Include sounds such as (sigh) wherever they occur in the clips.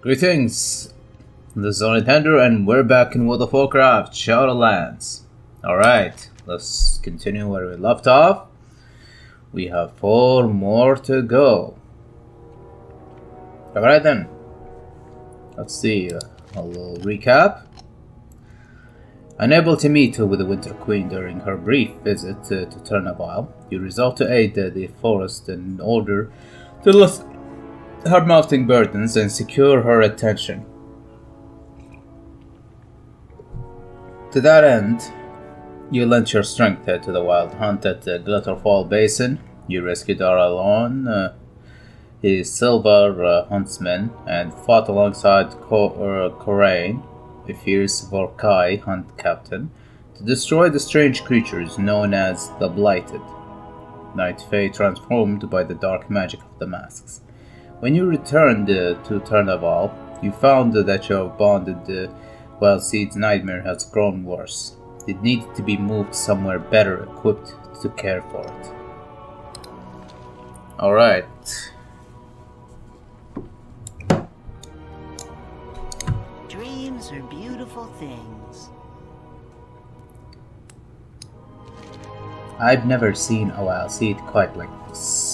Greetings, this is Onithunder, and we're back in World of Warcraft Shadowlands. Alright, let's continue where we left off. We have four more to go. Alright then, let's see uh, a little recap. Unable to meet with the Winter Queen during her brief visit uh, to Tirna Vaal, you resolve to aid uh, the forest in order to lift her mounting burdens and secure her attention. To that end, you lent your strength to the wild hunt at the Glitterfall Basin. You rescued Aralon, uh, his sylvar uh, huntsman, and fought alongside Ko- uh, a fierce Vorkai hunt captain, to destroy the strange creatures known as the Blighted. Night Fae transformed by the dark magic of the masks. When you returned uh, to Tirna Vaal, you found that your bonded uh, Wild Seed's nightmare has grown worse. It needed to be moved somewhere better equipped to care for it. Alright. Dreams are beautiful things. I've never seen a wild seed quite like this.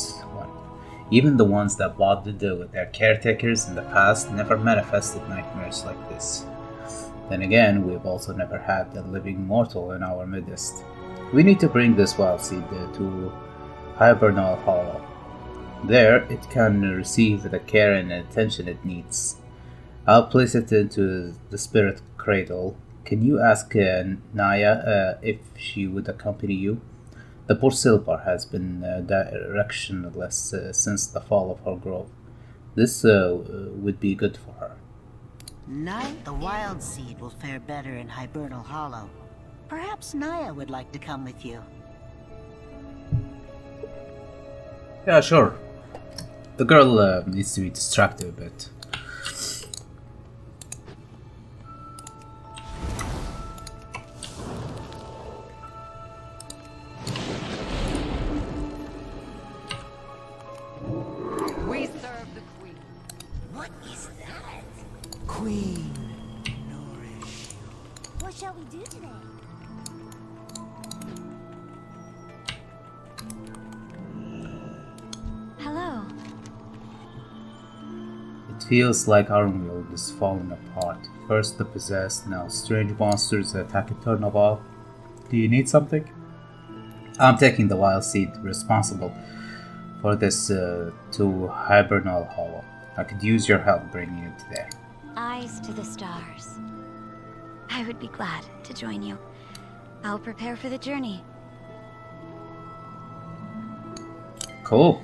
Even the ones that bonded with their caretakers in the past never manifested nightmares like this. Then again, we've also never had a living mortal in our midst. We need to bring this wild seed to Hibernal Hollow. There, it can receive the care and attention it needs. I'll place it into the spirit cradle. Can you ask uh, Niya uh, if she would accompany you? The poor Sylvar has been uh, directionless uh, since the fall of her grove. This uh, would be good for her. Night, the wild seed will fare better in Hibernal Hollow. Perhaps Niya would like to come with you. Yeah, sure. The girl uh, needs to be distracted a bit. Feels like our world is falling apart. First the possessed, now strange monsters attack Eternal Do you need something? I'm taking the wild seed responsible for this uh, to Hibernal Hollow. I could use your help bringing it there. Eyes to the stars. I would be glad to join you. I'll prepare for the journey. Cool.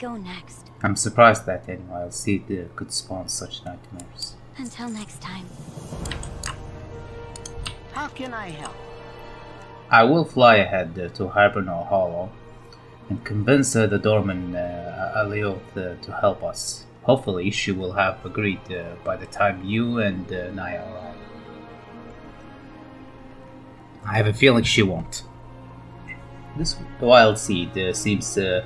Go next? I'm surprised that any wild seed could spawn such nightmares. Until next time. How can I help? I will fly ahead uh, to Hibernal Hollow and convince uh, the Dorman uh, Alioth uh, to help us. Hopefully, she will have agreed uh, by the time you and uh, Niya arrive. I have a feeling she won't. This wild seed uh, seems uh,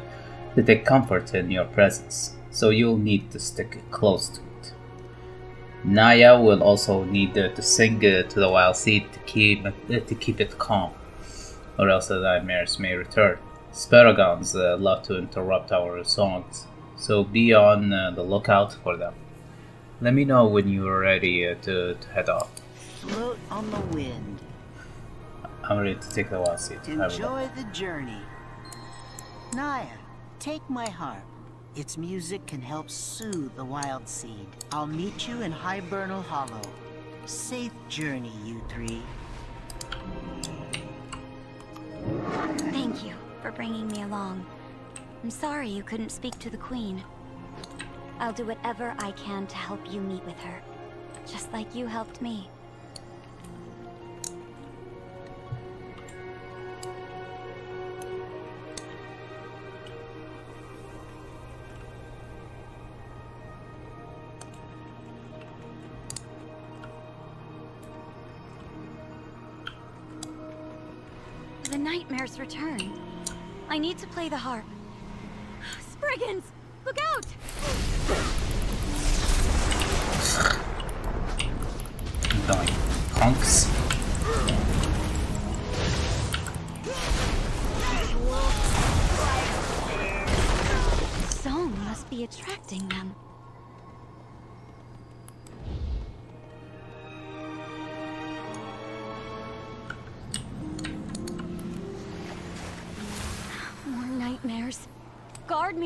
to take comfort in your presence, so you'll need to stick close to it. Niya will also need uh, to sing uh, to the wild seed to keep uh, to keep it calm, or else the nightmares may return. Spriggans uh, love to interrupt our songs, so be on uh, the lookout for them. Let me know when you are ready uh, to, to head off. Float on the wind. I'm ready to take the wild seed. Have a look. Enjoy the journey. Niya, take my harp. Its music can help soothe the wild seed. I'll meet you in Hibernal Hollow. Safe journey, you three. Thank you for bringing me along. I'm sorry you couldn't speak to the Queen. I'll do whatever I can to help you meet with her. just like you helped me. Nightmares return. I need to play the harp. (sighs) Spriggans! Look out! Like punks. Song must be attracting them.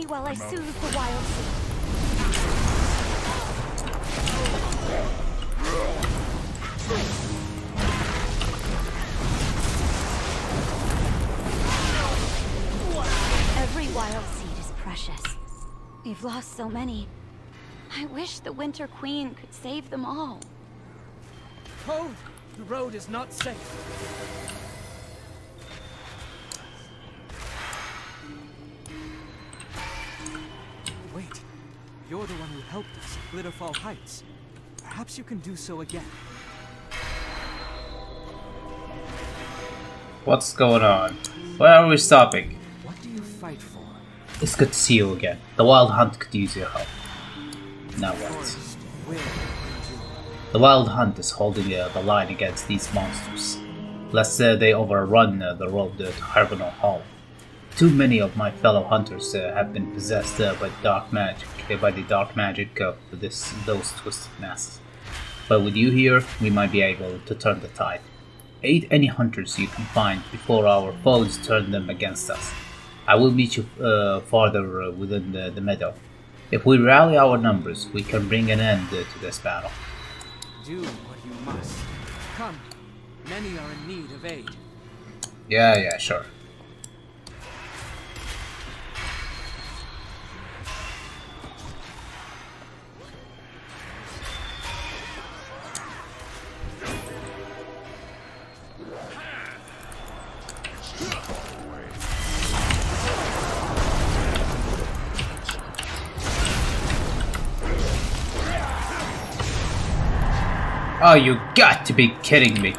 While I soothe the wild sea. Every wild seed is precious. We've lost so many. I wish the Winter Queen could save them all. Hold! The road is not safe. You're the one who helped us at Glitterfall Heights. Perhaps you can do so again. What's going on? Where are we stopping? What do you fight for? It's good to see you again. The Wild Hunt could use your help. Now what? Forest will endure. The Wild Hunt is holding uh, the line against these monsters, lest uh, they overrun uh, the road uh, to Hibernal Hollow. Too many of my fellow hunters uh, have been possessed uh, by dark magic, uh, by the dark magic of this those twisted masses. But with you here, we might be able to turn the tide. Aid any hunters you can find before our foes turn them against us. I will meet you uh, farther uh, within the, the meadow. If we rally our numbers, we can bring an end uh, to this battle. Do what you must. Come. Many are in need of aid. Yeah, yeah, sure. Oh, you got to be kidding me.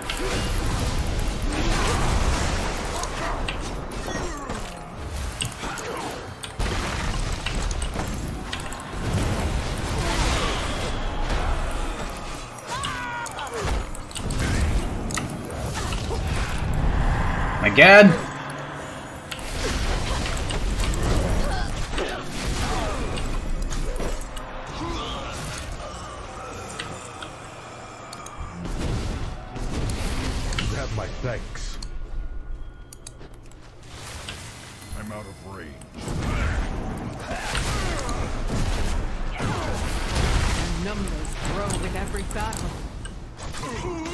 Again? Numbers grow with every battle.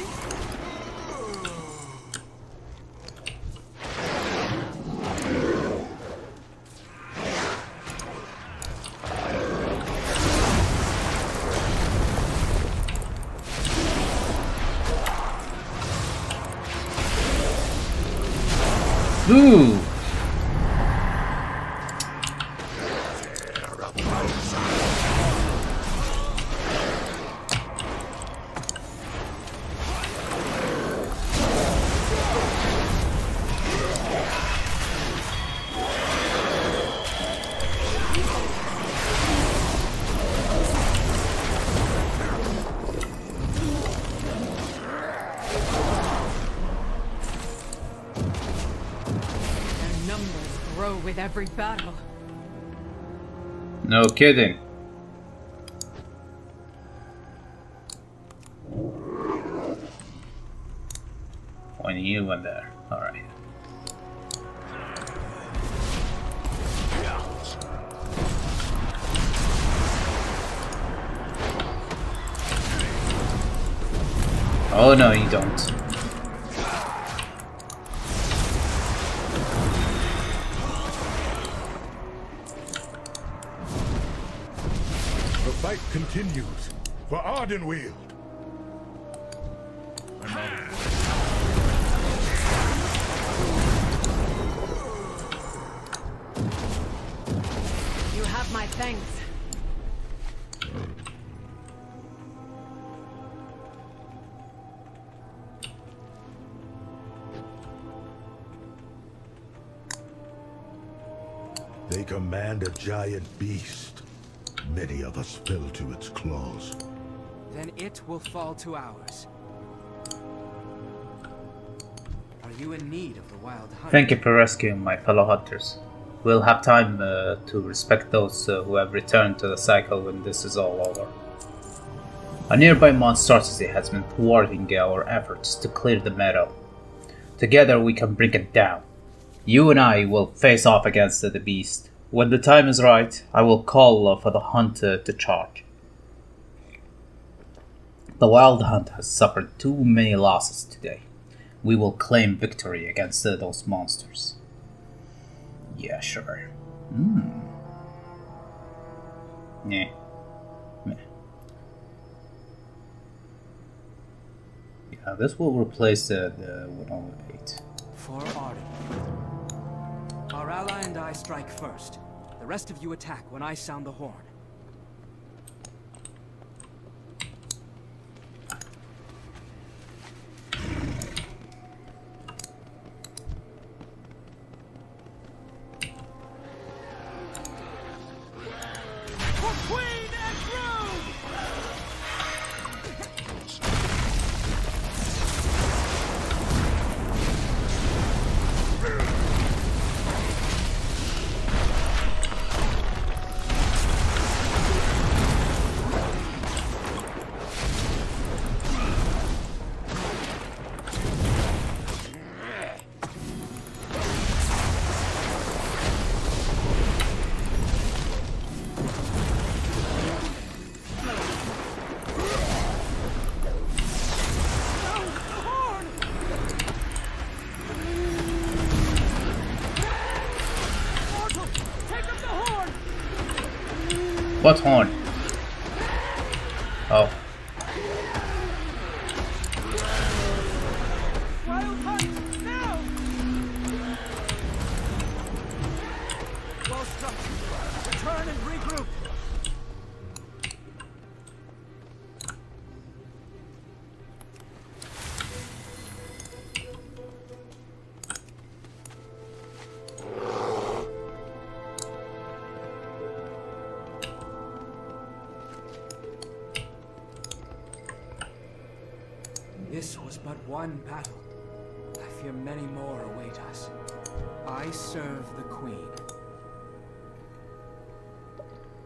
With every battle. No kidding. Fight continues for Ardenweald. I'm out of range. You have my thanks. They command a giant beast. Many of us fell to its claws. Then it will fall to ours. Are you in need of the wild hunt? Thank you for rescuing my fellow hunters. We'll have time uh, to respect those uh, who have returned to the cycle when this is all over. A nearby monstrosity has been thwarting our efforts to clear the meadow. Together we can bring it down. You and I will face off against the beast. When the time is right, I will call for the hunt uh, to charge. The wild hunt has suffered too many losses today. We will claim victory against those monsters. Yeah, sure. Hmm. Nah. Meh. Yeah, this will replace uh, the 108. For Arden. Our ally and I strike first. The rest of you attack when I sound the horn. What horn? This was but one battle. I fear many more await us. I serve the Queen.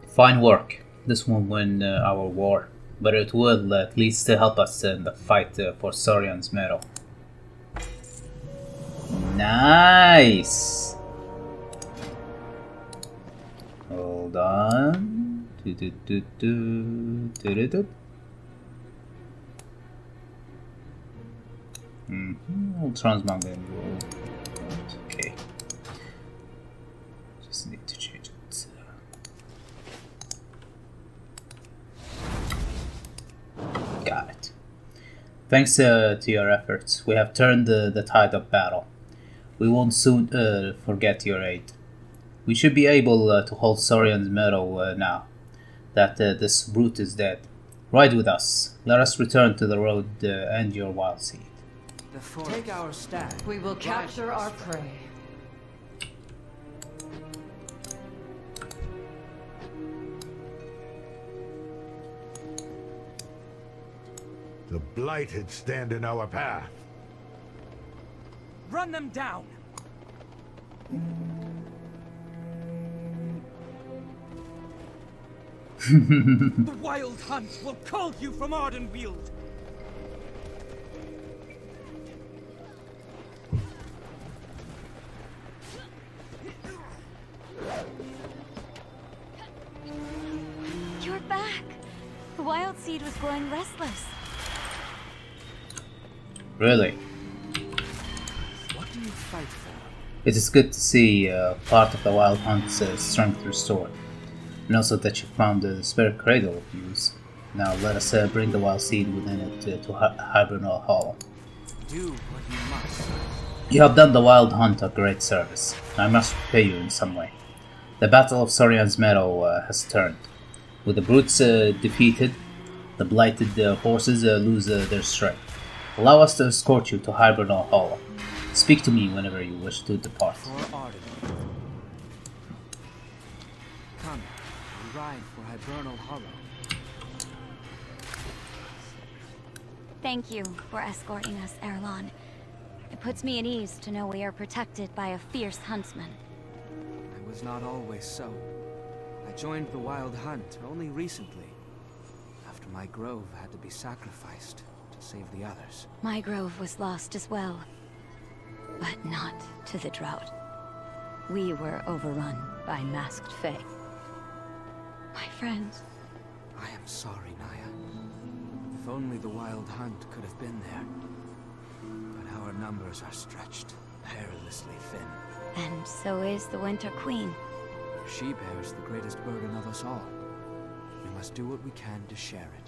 Fine work. This won't win uh, our war, but it will at least help us in the fight uh, for Saurion's medal. Nice! Hold on. Do, do, do, Mm-hmm. I'll transmog them. Okay. Just need to change it. Got it. Thanks uh, to your efforts, we have turned the, the tide of battle. We won't soon uh, forget your aid. We should be able uh, to hold Saurion's meadow uh, now that uh, this brute is dead. Ride with us. Let us return to the road uh, and your wild seed. The forest. Take our stag. We will Ride capture with our prey. The blighted stand in our path. Run them down! (laughs) the Wild Hunt will call you from Ardenweald! Seed was growing restless. Really? What do you fight for? It is good to see uh, part of the wild hunt's uh, strength restored, and also that you found the spirit cradle of use. Now let us uh, bring the wild seed within it uh, to Hi- Hibernal Hollow. Do what you must. You have done the Wild Hunt a great service. I must repay you in some way. The Battle of Sorian's Meadow uh, has turned. With the brutes uh, defeated, the blighted uh, horses uh, lose uh, their strength. Allow us to escort you to Hibernal Hollow. Speak to me whenever you wish to depart. For Come, we ride for Hibernal Hollow. Thank you for escorting us, Aralon. It puts me at ease to know we are protected by a fierce huntsman. I was not always so. I joined the Wild Hunt only recently, after my grove had to be sacrificed to save the others. My grove was lost as well. But not to the drought. We were overrun by masked Fae. My friends, I am sorry, Niya. If only the Wild Hunt could have been there. But our numbers are stretched perilously thin. and so is the Winter Queen. She bears the greatest burden of us all. We must do what we can to share it.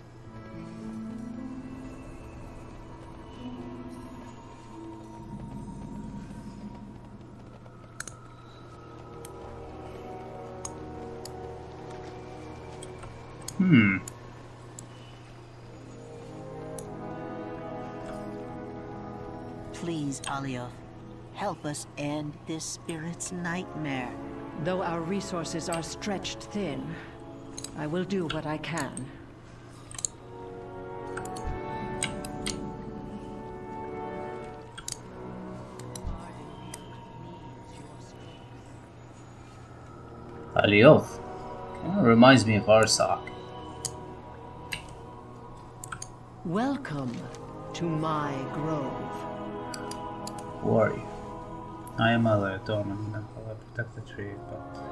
Hmm. Please, Alioth, help us end this spirit's nightmare. Though our resources are stretched thin, I will do what I can. Alioth. Kind of reminds me of Arsak. Welcome to my grove. Who are you? I am Alioth, and I protect the tree, but...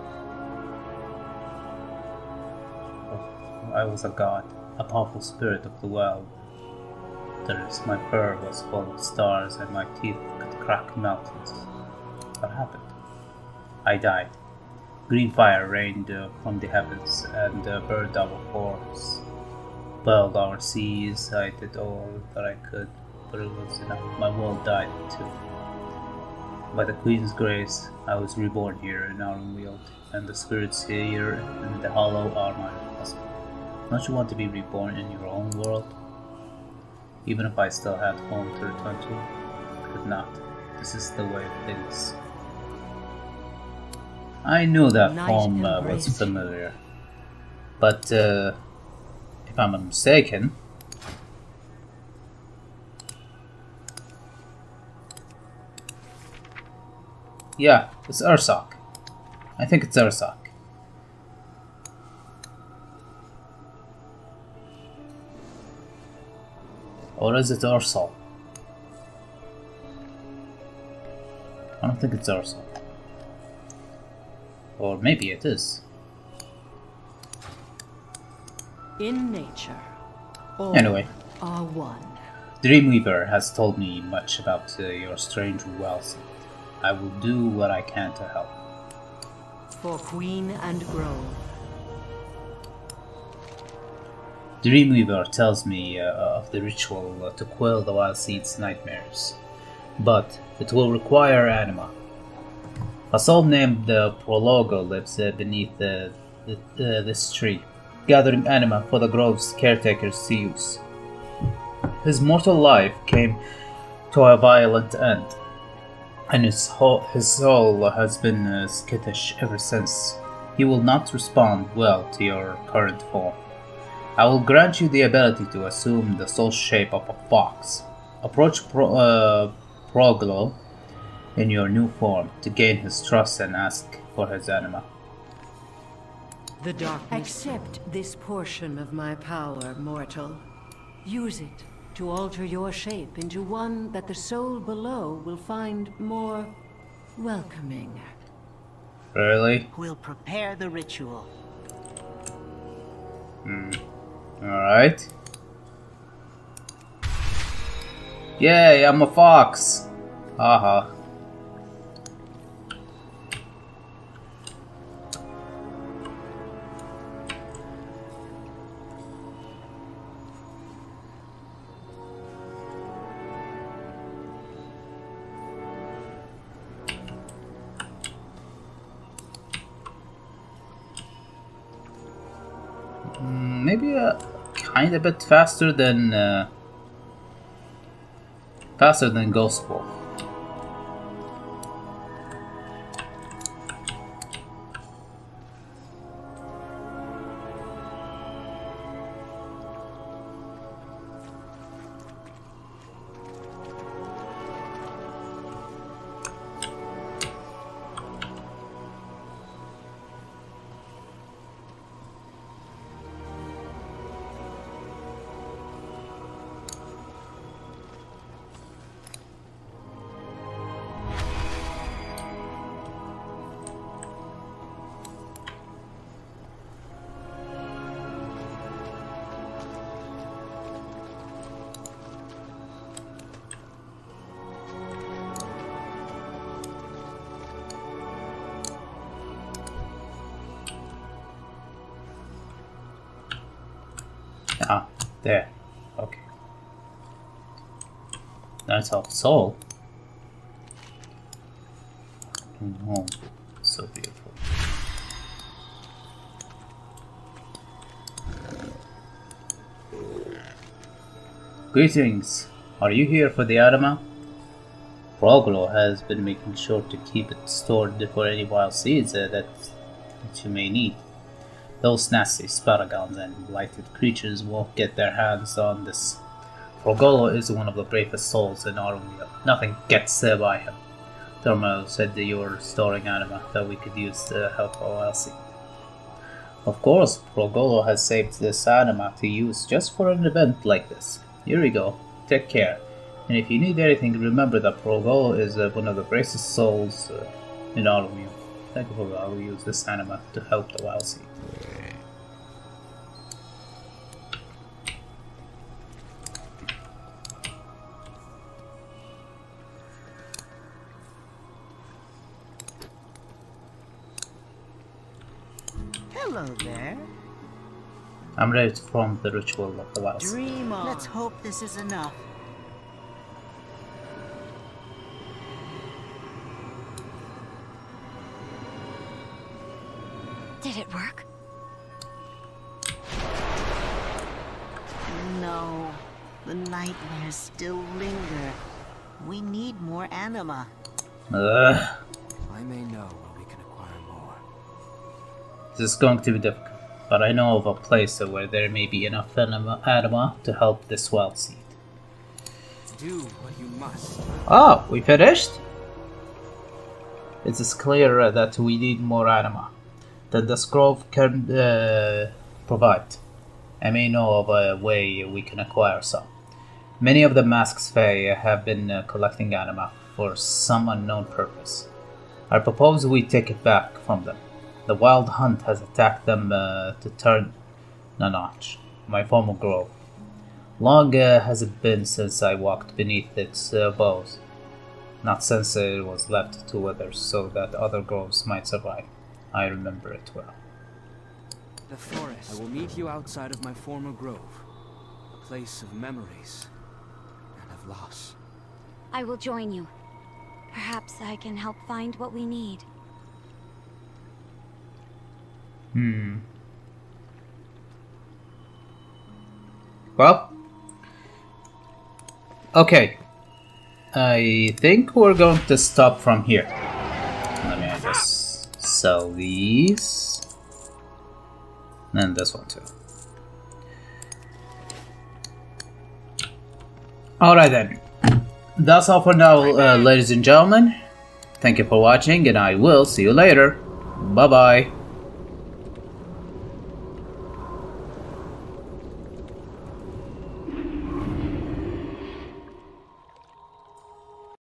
I was a god, a powerful spirit of the wild. There's my fur was full of stars and my teeth could crack mountains. What happened? I died. Green fire rained uh, from the heavens and uh, burned our forests. Boiled our seas, I did all that I could, but it was enough. My world died too. By the Queen's grace, I was reborn here in Ardenweald, and the spirits here in the Hollow are my husband. Don't you want to be reborn in your own world? Even if I still had home to return to, I could not. This is the way of things. I knew that Night home uh, was familiar, but uh, if I'm not mistaken, yeah, it's Ursak. I think it's Ursak. Or is it Ursal? I don't think it's Ursal. Or maybe it is. In nature, all Anyway. are one. Dreamweaver has told me much about uh, your strange wealth. I will do what I can to help. For Queen and Grove, Dreamweaver tells me uh, of the ritual to quell the Wild Seed's nightmares, but it will require anima. A soul named uh, Prologo lives uh, beneath uh, th- uh, this tree, gathering anima for the grove's caretakers to use. His mortal life came to a violent end, and his, his soul has been uh, skittish ever since. He will not respond well to your current form. I will grant you the ability to assume the soul shape of a fox. Approach Pro- uh, Proglo in your new form to gain his trust and ask for his anima. the darkness. Accept this portion of my power, mortal. Use it to alter your shape into one that the soul below will find more welcoming. Really? We'll prepare the ritual. Hmm. Alright. Yay, I'm a fox! Haha. Maybe a kind of bit faster than uh, faster than Ghost Wolf. There. Okay. That's our soul. Oh, so beautiful. Greetings. Are you here for the anima? Proglo has been making sure to keep it stored for any wild seeds uh, that, that you may need. Those nasty spriggans and blighted creatures won't get their hands on this. Frogolo is one of the bravest souls in Arumia. Nothing gets uh, by him. Thermo said that you were storing anima that we could use to help OLC. Of course, Progolo has saved this anima to use just for an event like this. Here we go. Take care. And if you need anything, remember that Progolo is uh, one of the bravest souls uh, in Arumia. Thank you for I will use this anima to help the wild seed. Hello there. I'm ready to perform the ritual of the wild. Dream on. Let's hope this is enough. Did it work? No, the nightmares still linger. We need more anima. Ugh, this is going to be difficult, but I know of a place where there may be enough anima, to help this wild seed. Do what you must. Oh, we finished? It is clear that we need more anima that the scroll can uh, provide. I may know of a way we can acquire some. Many of the masks Fae have been uh, collecting anima for some unknown purpose. I propose we take it back from them. The wild hunt has attacked them uh, to Tirna Noch, my former grove. Long uh, has it been since I walked beneath its uh, boughs, not since it was left to others so that other groves might survive. I remember it well. The forest. I will meet you outside of my former grove. A place of memories and of loss. I will join you. Perhaps I can help find what we need. Hmm. Well. Okay. I think we're going to stop from here. Let me just sell these. And this one too. Alright then. That's all for now, uh, ladies and gentlemen. Thank you for watching, and I will see you later. Bye bye.